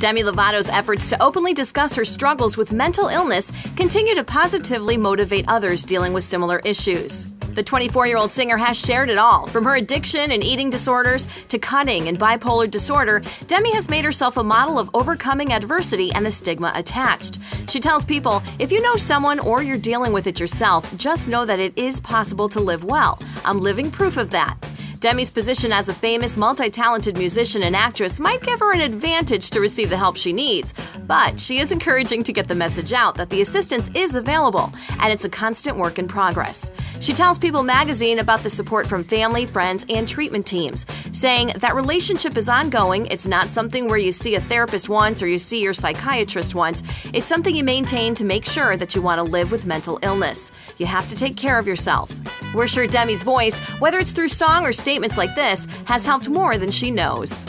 Demi Lovato's efforts to openly discuss her struggles with mental illness continue to positively motivate others dealing with similar issues. The 24 year old singer has shared it all, from her addiction and eating disorders to cutting and bipolar disorder. Demi has made herself a model of overcoming adversity and the stigma attached. She tells people if you know someone or you're dealing with it yourself, just know that it is possible to live well. I'm living proof of that. Demi's position as a famous, multi talented musician and actress might give her an advantage to receive the help she needs, but she is encouraging to get the message out that the assistance is available and it's a constant work in progress. She tells People magazine about the support from family, friends, and treatment teams, saying that relationship is ongoing. It's not something where you see a therapist once or you see your psychiatrist once. It's something you maintain to make sure that you want to live with mental illness. You have to take care of yourself. We're sure Demi's voice, whether it's through song or statements like this, has helped more than she knows.